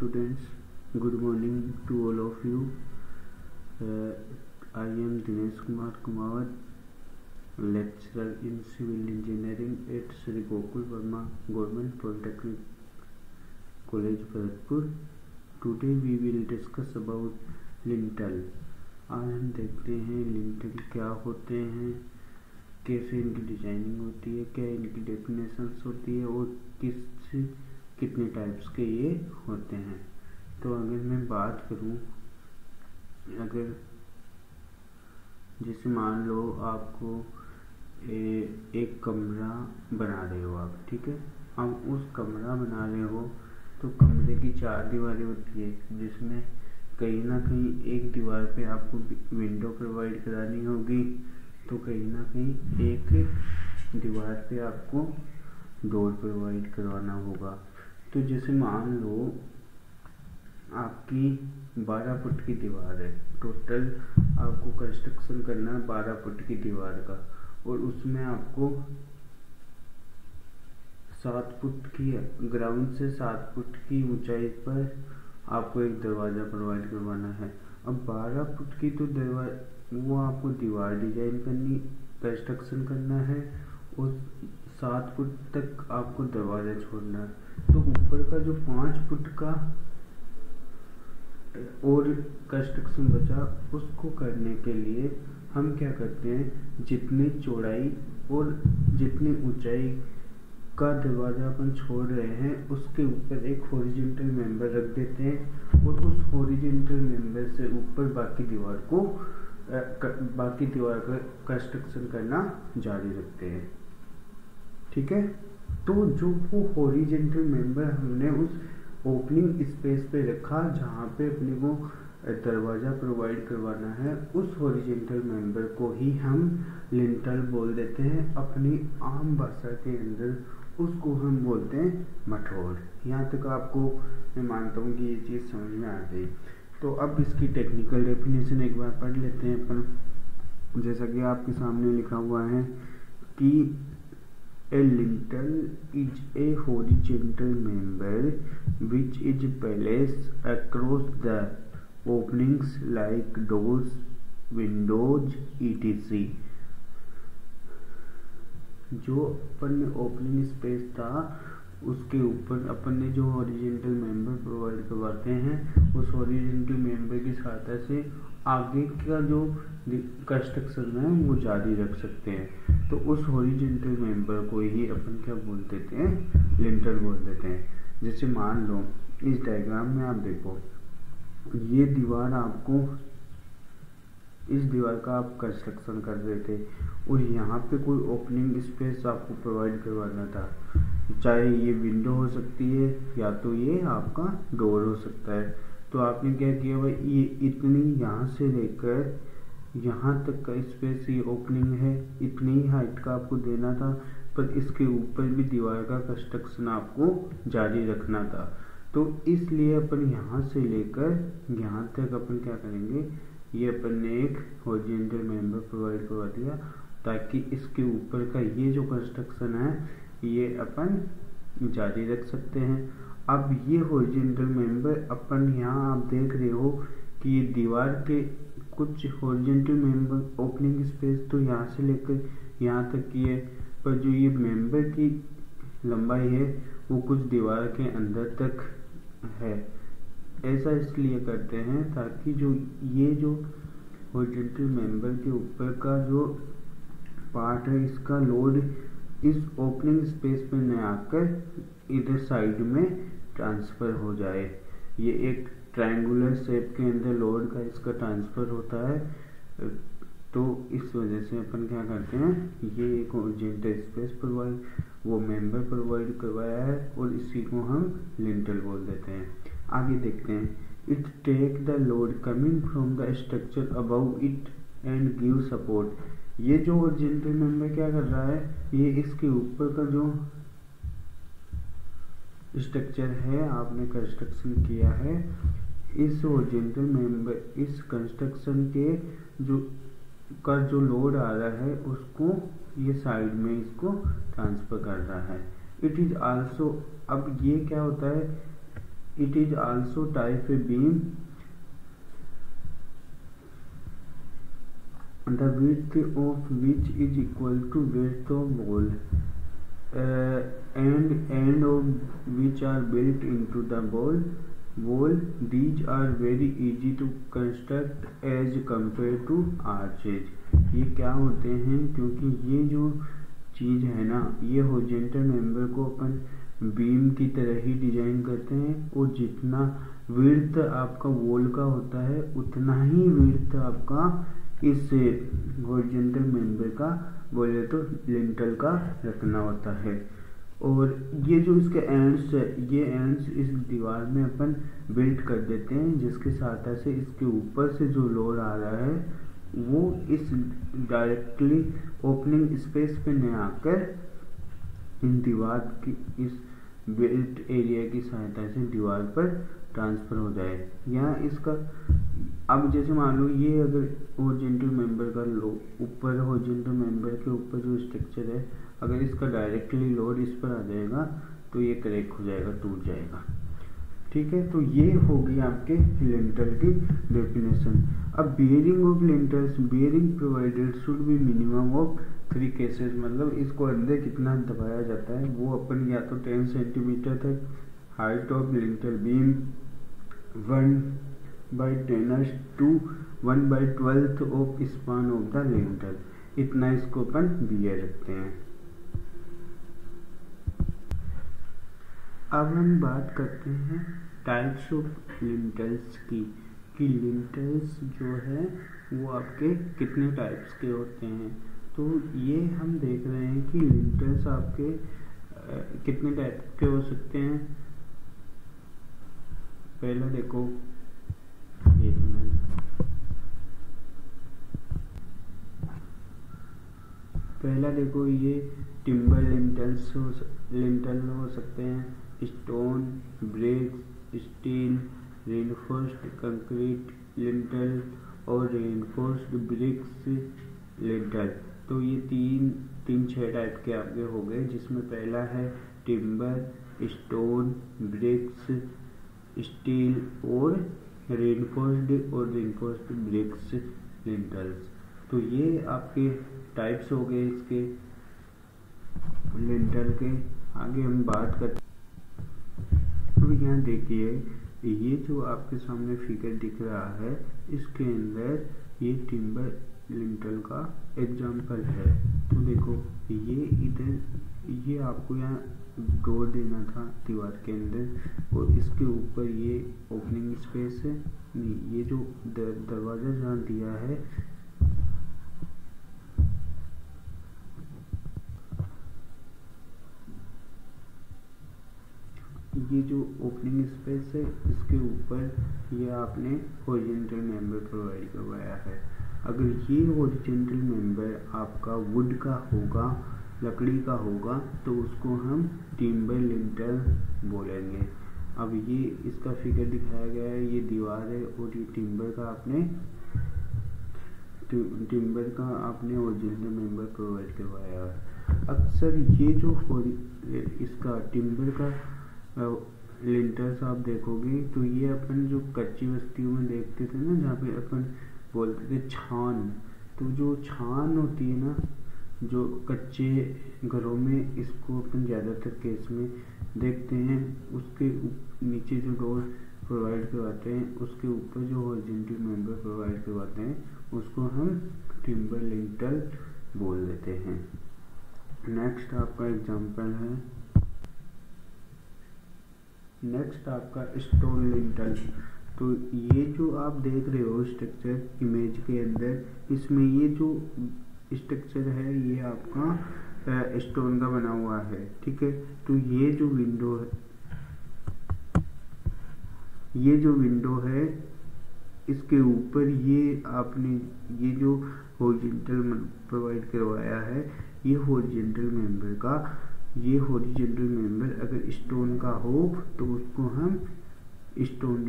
good morning to all of you uh, i am dinesh kumar kumar lecturer in civil engineering at sri gokul verma government polytechnic college bharatpur today we will discuss about lintel आज हम देखते हैं lintel क्या होते हैं कैसे इनकी designing होती है क्या इनकी डेफिनेशंस होती है और किस कितने टाइप्स के ये होते हैं। तो अगर मैं बात करूँ अगर जैसे मान लो आपको ए, एक कमरा बना रहे हो आप ठीक है? अब उस कमरा बना रहे हो तो कमरे की चार दीवारें होती है जिसमें कहीं ना कहीं एक दीवार पे आपको विंडो प्रोवाइड करानी होगी तो कहीं ना कहीं एक दीवार पे आपको डोर प्रोवाइड करवाना होगा। तो जैसे मान लो आपकी 12 फुट की दीवार है टोटल आपको कंस्ट्रक्शन करना है 12 फुट की दीवार का और उसमें आपको सात फुट की ग्राउंड से सात फुट की ऊंचाई पर आपको एक दरवाज़ा प्रोवाइड करवाना है। अब 12 फुट की तो दरवाज़ा वो आपको दीवार डिज़ाइन करनी कंस्ट्रक्शन करना है और सात फुट तक आपको दरवाज़ा छोड़ना है। तो ऊपर का जो पाँच फुट का और कंस्ट्रक्शन बचा, उसको करने के लिए हम क्या करते हैं? जितनी चौड़ाई और जितनी ऊंचाई का दरवाज़ा अपन छोड़ रहे हैं, उसके ऊपर एक हॉरिजेंटल मेंबर रख देते हैं और उस हॉरिजेंटल मेंबर से ऊपर बाकी दीवार को बाकी दीवार का कंस्ट्रक्शन करना जारी रखते हैं। ठीक है? तो जो वो हॉरिजेंटल मेंबर हमने उस ओपनिंग स्पेस पे रखा, जहाँ पे अपने को दरवाज़ा प्रोवाइड करवाना है, उस हॉरिजेंटल मेंबर को ही हम लिंटल बोल देते हैं। अपनी आम भाषा के अंदर उसको हम बोलते हैं मठोर। यहाँ तक आपको मैं मानता हूँ कि ये चीज़ समझ में आ गई। तो अब इसकी टेक्निकल डेफिनेशन एक बार पढ़ लेते हैं अपन। जैसा कि आपके सामने लिखा हुआ है कि lintel is a horizontal member which is place across the openings like doors windows etc जो अपन ने ओपनिंग स्पेस था, उसके ऊपर अपन ने जो ओरिजेंटल मेंबर प्रोवाइड करवाते हैं, उस ओरिजेंटल मेंबर की सहायता से आगे का जो कंस्ट्रक्शन है, वो जारी रख सकते हैं। तो उस हॉरिजेंटल मेंबर को ही अपन क्या बोल देते हैं? लिंटर बोल देते हैं। जैसे मान लो, इस डायग्राम में आप देखो, ये दीवार आपको, इस दीवार का आप कंस्ट्रक्शन कर रहे थे, और यहाँ पे कोई ओपनिंग स्पेस आपको प्रोवाइड करवाना था। चाहे ये विंडो हो सकती है, या तो ये आपका डोर हो सकता है। तो आपने क्या किया, भाई, ये इतनी यहाँ से लेकर यहाँ तक का स्पेस ये ओपनिंग है, इतनी हाइट का आपको देना था, पर इसके ऊपर भी दीवार का कंस्ट्रक्शन आपको जारी रखना था। तो इसलिए अपन यहाँ से लेकर यहाँ तक अपन क्या करेंगे, ये अपन ने एक हॉरिजेंटल मेंबर प्रोवाइड करवा दिया, ताकि इसके ऊपर का ये जो कंस्ट्रक्शन है, ये अपन जारी रख सकते हैं। अब ये हॉरिजेंटल मेंबर अपन यहाँ आप देख रहे हो कि ये दीवार के कुछ हॉरिजेंटल मेंबर ओपनिंग स्पेस तो यहाँ से लेकर यहाँ तक की है, पर जो ये मेंबर की लंबाई है, वो कुछ दीवार के अंदर तक है। ऐसा इसलिए करते हैं ताकि जो ये जो हॉरिजेंटल मेंबर के ऊपर का जो पार्ट है, इसका लोड इस ओपनिंग स्पेस में न आकर इधर साइड में ट्रांसफ़र हो जाए। ये एक ट्रायंगुलर शेप के अंदर लोड का इसका ट्रांसफ़र होता है। तो इस वजह से अपन क्या करते हैं, ये एक ओरिजेंटल स्पेस प्रोवाइड वो मेंबर प्रोवाइड करवाया है और इसी को हम लिंटल बोल देते हैं। आगे देखते हैं। It take the load coming from the structure above it and give support ये जो ओरिजेंटल मेंबर क्या कर रहा है, ये इसके ऊपर का जो स्ट्रक्चर है, आपने कंस्ट्रक्शन किया है। इस ओरिजेंटल मेंबर इस कंस्ट्रक्शन के जो, का जो लोड आ रहा है, उसको, ये साइड में इसको ट्रांसफ़र कर रहा है। इट इज़ आल्सो अब ये क्या होता है? It is also type a beam the width of which is equal to width of wall. And and which are built in to the wall wall these are very easy to construct as compare to our arches ये क्या होते हैं? क्योंकि ये जो चीज़ है ना, ये होजेंटल मेंबर को अपन बीम की तरह ही डिज़ाइन करते हैं। और जितना वर्थ आपका वॉल का होता है, उतना ही वर्थ आपका इस होजेंटल मेंबर का बोले तो लिंटल का रखना होता है। और ये जो इसके एंड्स है, ये एंड्स इस दीवार में अपन बिल्ट कर देते हैं, जिसके सहायता से इसके ऊपर से जो लोड आ रहा है, वो इस डायरेक्टली ओपनिंग स्पेस पे न आकर इन दीवार की, इस बिल्ट एरिया की सहायता से दीवार पर ट्रांसफ़र हो जाए। यहाँ इसका अब जैसे मान लो ये अगर ओरिजेंटल मेंबर का लो, ऊपर ओरिजेंटल मेंबर के ऊपर जो स्ट्रक्चर है, अगर इसका डायरेक्टली लोड इस पर आ जाएगा तो ये करेक्ट हो जाएगा, टूट जाएगा। ठीक है? तो ये होगी आपके लिंटर की डेफिनेशन अब bearing of lintels bearing provided should be minimum of three cases मतलब इसको अंदर कितना दबाया जाता है, वो अपन या तो टेन सेंटीमीटर तक height of lintel beam one by tenth to one by twelfth of span of the lintel इतना इसको अपन बियर रखते हैं। अब हम बात करते हैं टाइप्स ऑफ़ लिंटल्स की। कि लिंटल्स जो है, वो आपके कितने टाइप्स के होते हैं? तो ये हम देख रहे हैं कि लिंटल्स आपके कितने टाइप के हो सकते हैं। पहला देखो एक मिनट पहला देखो, ये टिम्बर लिंटल्स हो लिंटल हो सकते हैं। Stone bricks steel reinforced concrete lintel और रेनफोर्स्ड ब्रिक्स लिंटल तो ये तीन तीन छह टाइप के आपके हो गए, जिसमें पहला है टिम्बर स्टोन ब्रिक्स स्टील और रेनफोर्स्ड और रेनफोर्स्ड ब्रिक्स लिंटल्स तो ये आपके टाइप्स हो गए इसके लिंटल के। आगे हम बात करते तो यहाँ देखिए, ये जो आपके सामने फिगर दिख रहा है, इसके अंदर ये टिम्बर लिंटल का एग्ज़ाम्पल है। तो देखो, ये इधर, ये आपको यहाँ डोर देना था दीवार के अंदर, और इसके ऊपर ये ओपनिंग स्पेस है। ये जो दरवाज़ा जहाँ दिया है ये जो ओपनिंग स्पेस है, इसके ऊपर ये आपने ओरिजेंटल मेंबर प्रोवाइड करवाया है। अगर ये ओरिजेंटल मेंबर आपका वुड का होगा, लकड़ी का होगा तो उसको हम टिम्बर लिंटर बोलेंगे। अब ये इसका फिगर दिखाया गया है, ये दीवार है और ये टिम्बर का आपने टिम्बर का आपने ओरिजिनल मेंबर प्रोवाइड करवाया है। अक्सर ये जो इसका टिम्बर का लिंटर्स आप देखोगे तो ये अपन जो कच्ची बस्तियों में देखते थे ना, जहाँ पे अपन बोलते थे छान तो जो छान होती है ना, जो कच्चे घरों में इसको अपन ज़्यादातर केस में देखते हैं, उसके नीचे जो डोर प्रोवाइड करवाते हैं, उसके ऊपर जो हॉरिजेंटल मेंबर प्रोवाइड करवाते हैं, उसको हम टिम्बर लिंटल बोल देते हैं। नेक्स्ट आपका एग्जांपल है। नेक्स्ट आपका स्टोन लिंटल तो ये जो आप देख रहे हो स्ट्रक्चर इमेज के अंदर, इसमें ये जो स्ट्रक्चर है, ये आपका स्टोन का बना हुआ है, ठीक है? तो ये जो विंडो है, ये जो विंडो है, इसके ऊपर ये आपने, ये जो होरिजेंटल प्रोवाइड करवाया है, ये होरिजेंटल मेंबर का ये होरिजेंटल मेंबर अगर स्टोन का हो तो उसको हम स्टोन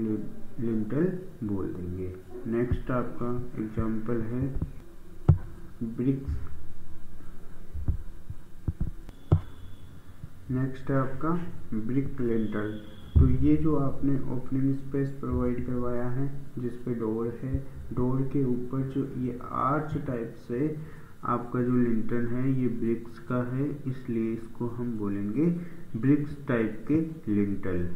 लिंटल बोल देंगे। नेक्स्ट आपका एग्जांपल है ब्रिक्स नेक्स्ट है आपका ब्रिक लिंटल तो ये जो आपने ओपनिंग स्पेस प्रोवाइड करवाया है, जिस पे डोर है डोर के ऊपर जो ये आर्च टाइप से आपका जो लिंटन है, ये ब्रिक्स का है, इसलिए इसको हम बोलेंगे ब्रिक्स टाइप के लिंटल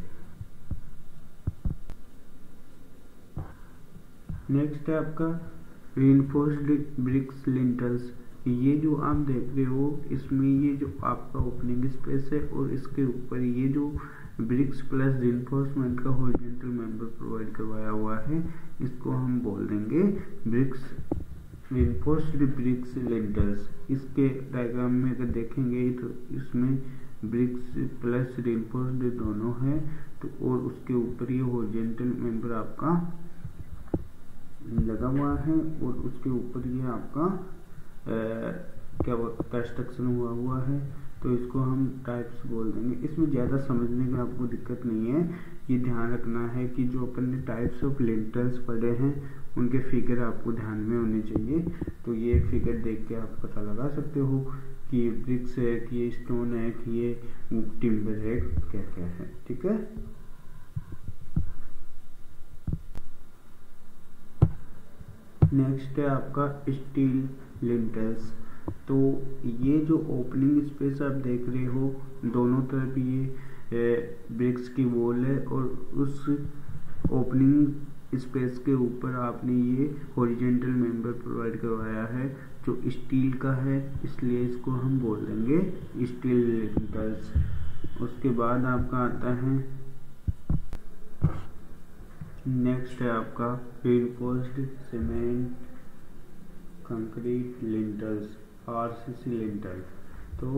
नेक्स्ट है आपका रीनफोर्स्ड ब्रिक्स लिंटल्स ये जो आप देख रहे हो, इसमें ये जो आपका ओपनिंग स्पेस है और इसके ऊपर ये जो ब्रिक्स प्लस रिइंफोर्समेंट का हॉरिजॉन्टल मेंबर प्रोवाइड करवाया हुआ है, इसको हम बोल देंगे ब्रिक्स रिइंफोर्स्ड ब्रिक्स लिंटल्स इसके डायग्राम में अगर देखेंगे तो इसमें ब्रिक्स प्लस रिइंफोर्स्ड दोनों है तो और उसके ऊपर ये हॉरिजॉन्टल मेंबर आपका लगा हुआ है और उसके ऊपर ये आपका आ, क्या कंस्ट्रक्शन हुआ हुआ है। तो इसको हम टाइप्स बोल देंगे। इसमें ज़्यादा समझने की आपको दिक्कत नहीं है ये ध्यान रखना है कि जो अपन ने टाइप्स ऑफ़ लिंटल्स पढ़े हैं, उनके फिगर आपको ध्यान में होने चाहिए। तो ये फिगर देख के आप पता लगा सकते हो कि ये ब्रिक्स है, कि ये स्टोन है, कि ये टिम्बर है क्या क्या है, ठीक है? नेक्स्ट है आपका स्टील लिंटल्स तो ये जो ओपनिंग स्पेस आप देख रहे हो, दोनों तरफ़ ये ब्रिक्स की वॉल है और उस ओपनिंग स्पेस के ऊपर आपने ये हॉरिजेंटल मेंबर प्रोवाइड करवाया है, जो स्टील का है, इसलिए इसको हम बोल देंगे स्टील लिंटल्स उसके बाद आपका आता है नेक्स्ट है आपका reinforced cement concrete lintels RCC lintel तो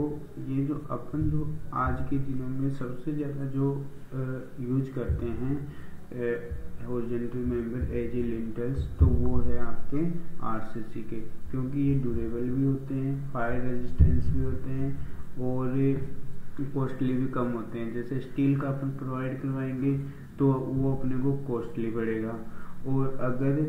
ये जो अपन जो आज के दिनों में सबसे ज़्यादा जो यूज़ करते हैं हॉरिजॉन्टल मेंबर एज लिंटल्स तो वो है आपके आरसीसी के। क्योंकि ये ड्यूरेबल भी होते हैं फायर रेजिस्टेंस भी होते हैं, और कॉस्टली भी कम होते हैं। जैसे स्टील का अपन प्रोवाइड करवाएँगे तो वो अपने को कॉस्टली पड़ेगा। और अगर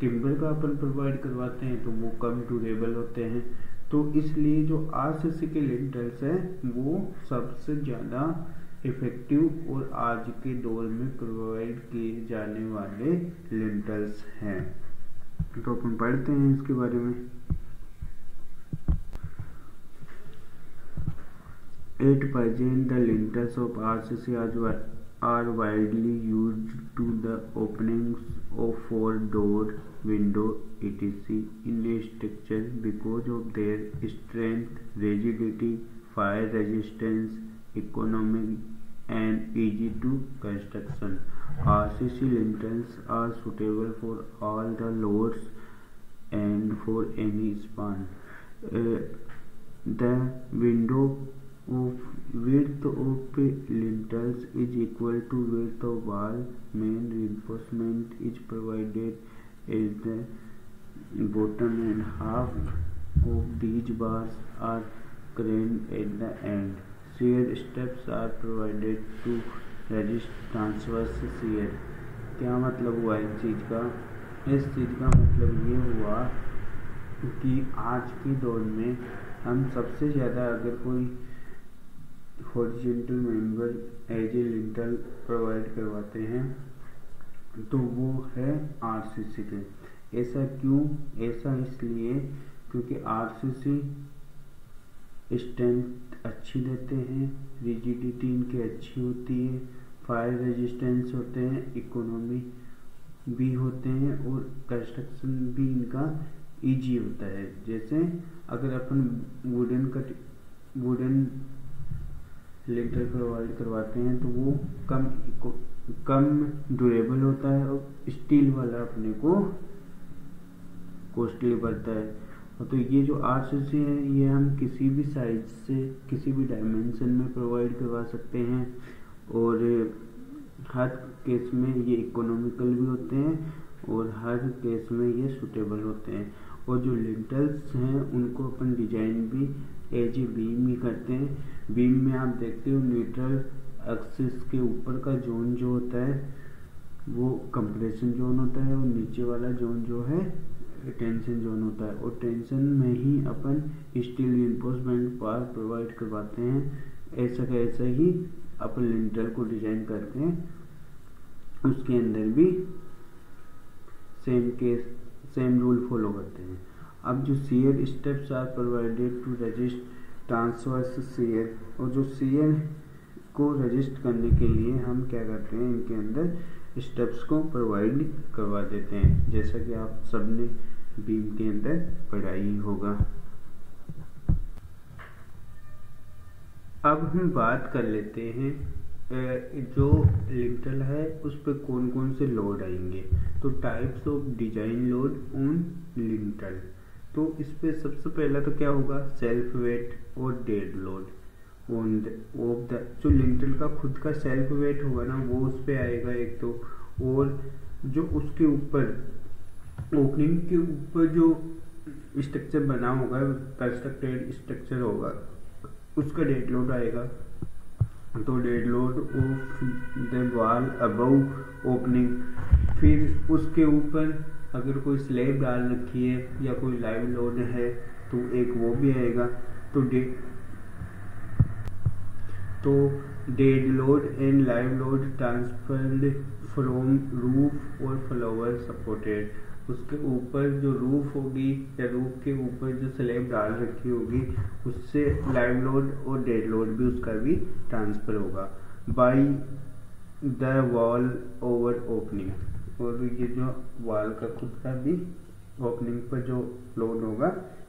टिम्बर का अपन प्रोवाइड करवाते हैं तो वो कम ड्यूरेबल होते हैं। तो इसलिए जो आरसीसी के लिंटल्स हैं वो सबसे ज़्यादा इफ़ेक्टिव और आज के दौर में प्रोवाइड किए जाने वाले लिंटल्स हैं। तो अपन पढ़ते हैं इसके बारे में। At present the present, of R C C are, are widely used to the openings of four door window etc. in a structure because of their strength, rigidity, fire resistance, economic and easy to construction. RCC lintels are suitable for all the loads and for any span. Uh, the window of width of lintels is equal to width of wall main reinforcement is provided at the bottom and half of these bars are cranked at the end shear stirrups are provided to resist transverse shear क्या मतलब हुआ इस चीज़ का? इस चीज़ का मतलब ये हुआ कि आज की दौर में हम सबसे ज़्यादा अगर कोई horizontal member as a lintel provide करवाते हैं तो वो है आरसीसी के। ऐसा क्यों? ऐसा इसलिए क्योंकि आरसीसी स्ट्रेंथ अच्छी देते हैं रिजिडिटी इनकी अच्छी होती है फायर रेजिस्टेंस होते हैं इकोनॉमी भी होते हैं और कंस्ट्रक्शन भी इनका इजी होता है। जैसे अगर अपन wooden cut wooden lintel provide करवाते हैं तो वो कम कम ड्यूरेबल होता है और स्टील वाला अपने को कॉस्टली पड़ता है। तो ये जो आर सी है, ये हम किसी भी साइज़ से, किसी भी डायमेंशन में प्रोवाइड करवा सकते हैं। और हर केस में ये इकोनॉमिकल भी होते हैं और हर केस में ये सुटेबल होते हैं। और जो लिंटल्स हैं, उनको अपन डिज़ाइन भी एज ए बीम ही करते हैं। बीम में आप देखते हो न्यूट्रल एक्सिस के ऊपर का जोन जो होता है, वो कंप्रेशन जोन होता है और नीचे वाला जोन जो है टेंशन जोन होता है। और टेंशन में ही अपन स्टील रिइंफोर्समेंट पार प्रोवाइड करवाते हैं। ऐसा का ऐसा ही अपन लिंटल को डिज़ाइन करते हैं। उसके अंदर भी same case same rule follow करते हैं। अब जो shear stirrups are provided to resist transverse shear और जो सी सीयर को रजिस्ट करने के लिए हम क्या करते हैं, इनके अंदर स्टेप्स को प्रोवाइड करवा देते हैं। जैसा कि आप सबने बीम के अंदर पढ़ाई होगा। अब हम बात कर लेते हैं जो लिंटल है, उस पर कौन कौन से लोड आएँगे? तो types of design load on lintel तो इस पे सबसे पहला तो क्या होगा? सेल्फ वेट और dead load on of the जो लिंटल का खुद का सेल्फ वेट होगा ना, वो उस पर आएगा एक तो. और जो उसके ऊपर ओपनिंग के ऊपर जो स्ट्रक्चर बना होगा कंस्ट्रक्टेड स्ट्रक्चर होगा, उसका डेड लोड आएगा. तो dead load of the wall above opening. फिर उसके ऊपर अगर कोई स्लेब डाल रखी है या कोई लाइव लोड है तो एक वो भी आएगा। तो डे तो dead load and live load transferred from roof और फ्लावर सपोर्टेड। उसके ऊपर जो रूफ होगी या रूफ के ऊपर जो स्लेब डाल रखी होगी, उससे लाइव लोड और डेड लोड भी उसका भी ट्रांसफ़र होगा by the wall over opening और ये जो वॉल का खुद का भी ओपनिंग पर जो लोड होगा,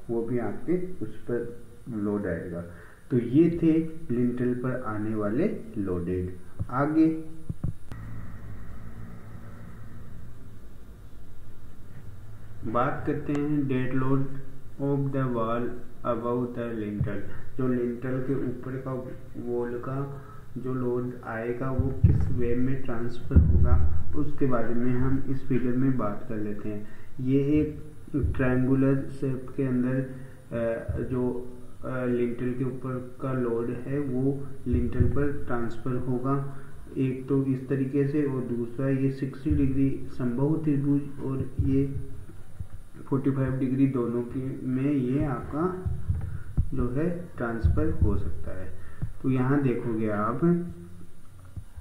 वो भी आपके उस पर लोड आएगा। तो ये थे लिंटल पर आने वाले लोडेड आगे बात करते हैं dead load of the wall above the lintel. जो लिंटल के ऊपर का वॉल का जो लोड आएगा, वो किस वे में ट्रांसफ़र होगा, उसके बारे में हम इस फिगर में बात कर लेते हैं। ये एक ट्रायंगुलर शेप के अंदर जो लिंटल के ऊपर का लोड है, वो लिंटल पर ट्रांसफ़र होगा। एक तो इस तरीके से और दूसरा ये 60 डिग्री संभव त्रिभुज और ये 45 डिग्री दोनों की में ये आपका जो है ट्रांसफ़र हो सकता है। तो यहाँ देखोगे आप,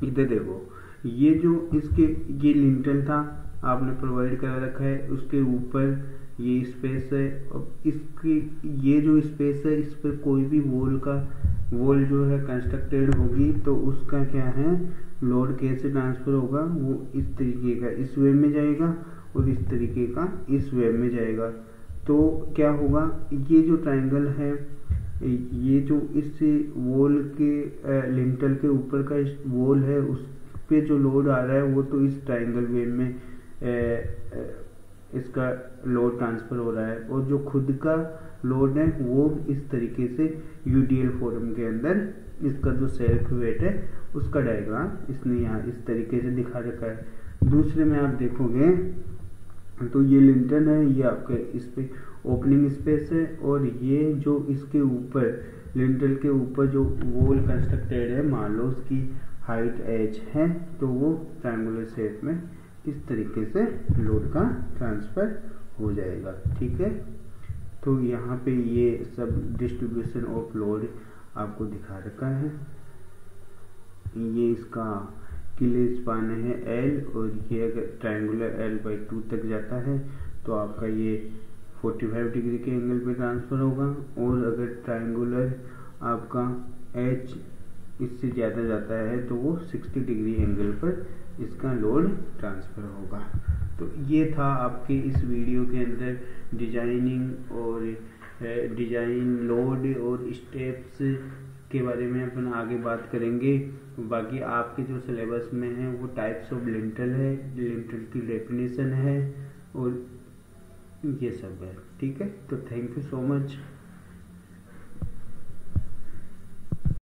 इधर देखो, ये जो इसके, ये लिंटल था, आपने प्रोवाइड करा रखा है, उसके ऊपर ये स्पेस है और इसकी, ये जो स्पेस है, इस पर कोई भी वॉल का, वॉल जो है कंस्ट्रक्टेड होगी तो उसका क्या है, लोड कैसे ट्रांसफ़र होगा, वो इस तरीके का, इस वे में जाएगा और इस तरीके का इस वे में जाएगा। तो क्या होगा? ये जो ट्रायंगल है ये जो इस वॉल के लिंटल के ऊपर का वॉल है उस पे जो लोड आ रहा है वो तो इस ट्रायंगल वे में ए, ए, इसका लोड ट्रांसफ़र हो रहा है। और जो खुद का लोड है वो इस तरीके से यूडीएल फॉर्म के अंदर इसका जो सेल्फ वेट है उसका डायग्राम इसने यहाँ इस तरीके से दिखा रखा है। दूसरे में आप देखोगे तो ये लिंटन है, ये आपके इस पे ओपनिंग स्पेस है और ये जो इसके ऊपर लिंटल के ऊपर जो वॉल कंस्ट्रक्टेड है, मान लो उसकी हाइट एच है तो वो ट्रायंगुलर शेप में इस तरीके से लोड का ट्रांसफ़र हो जाएगा, ठीक है? तो यहाँ पे ये सब डिस्ट्रीब्यूशन ऑफ़ लोड आपको दिखा रखा है। ये इसका किले स्पान है एल और ये अगर ट्रायंगुलर एल बाई टू तक जाता है तो आपका ये 45 डिग्री के एंगल पे ट्रांसफ़र होगा। और अगर ट्रायंगुलर आपका एच इससे ज़्यादा जाता है तो वो 60 डिग्री एंगल पर इसका लोड ट्रांसफ़र होगा। तो ये था आपके इस वीडियो के अंदर डिज़ाइनिंग और डिज़ाइन लोड और स्टेप्स के बारे में अपन आगे बात करेंगे। बाकी आपके जो सिलेबस में है, वो टाइप्स ऑफ़ लिंटल है लिंटल की डेफिनेशन है, और ये सब है। ठीक है? तो थैंक यू सो मच